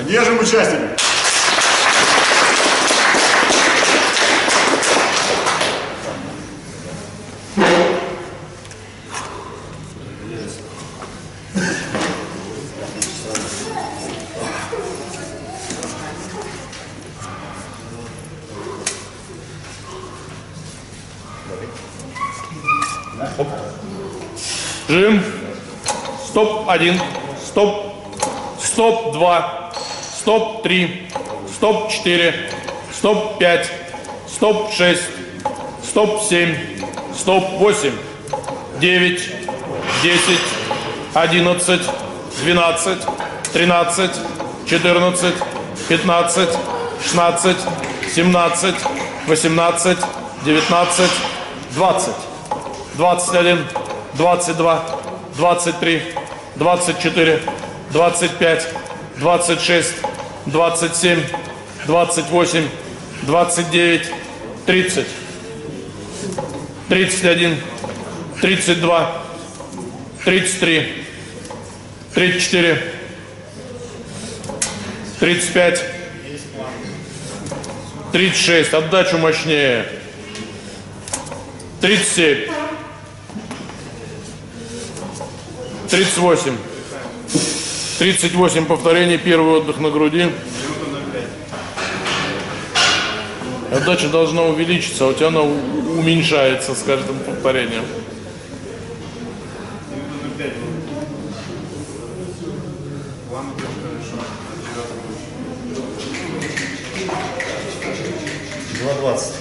Поддержим участника. Жим. Стоп один. Стоп. Стоп два. Стоп три. Стоп четыре. Стоп пять. Стоп шесть. Стоп семь. Стоп восемь. Девять. Десять. Одиннадцать. Двенадцать. Тринадцать. Четырнадцать. Пятнадцать. Шестнадцать. Семнадцать. Восемнадцать. Девятнадцать. Двадцать. Двадцать один. 22, 23, 24, 25, 26, 27, 28, 29, 30, 31, 32, 33, 34, 35, 36, отдачу мощнее, 37, 38. 38 повторений, первый отдых на груди. Отдача должна увеличиться, а у тебя она уменьшается с каждым повторением. Два двадцать.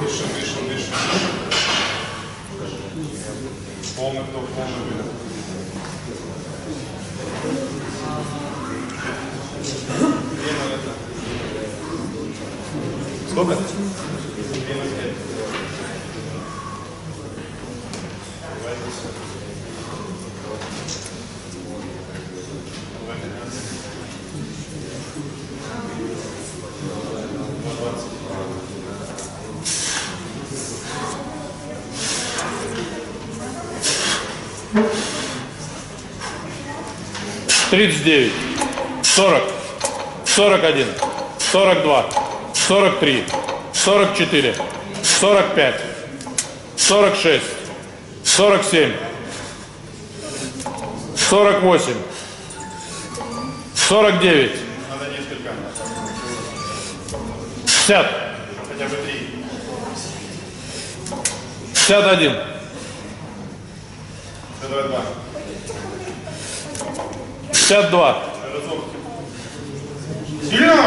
Дышим, дышим, дышим. Полный вдох, полный выдох. Сколько? Тридцать девять, сорок, сорок один, сорок два, сорок три, сорок четыре, сорок пять, сорок шесть, сорок семь, сорок восемь, сорок девять, Надо несколько. пятьдесят, Хотя бы три. пятьдесят один, Давай два. пятьдесят два, Разок. Сильно!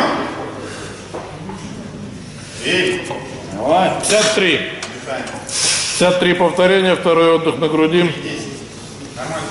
Дыхание. пятьдесят три повторения, второй отдых на груди. Нормально.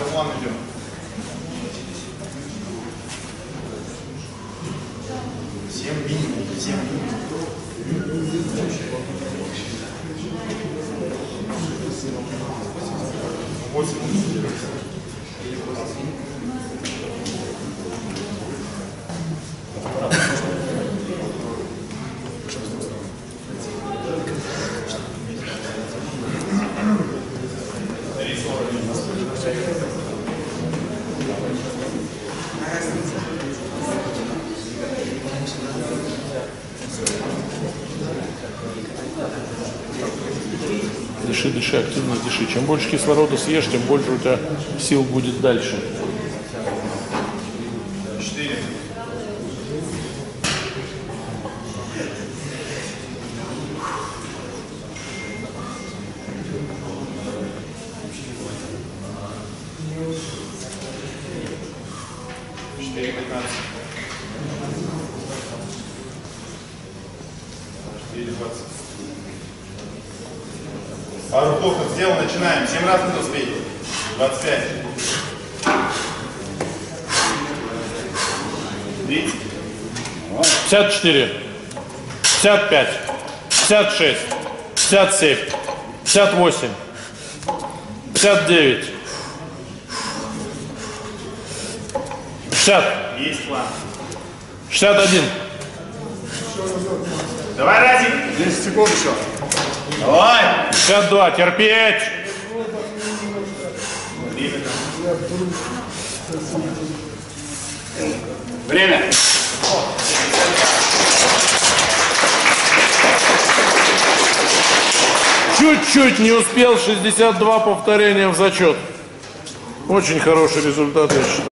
Дыши, дыши, активно дыши. Чем больше кислорода съешь, тем больше у тебя сил будет дальше. Четыре. Пятнадцать. Четыре двадцать. Пару вдохов сделал, начинаем. Семь раз надо успеть. Двадцать пять. Тридцать. Пятьдесят четыре, 55, 56, 57, 58, 59, 60, Есть план. 61, Давай, Разик. 10 секунд еще. Давай. 62, терпеть. Время. Чуть-чуть не успел, 62 повторения в зачет. Очень хороший результат, я считаю.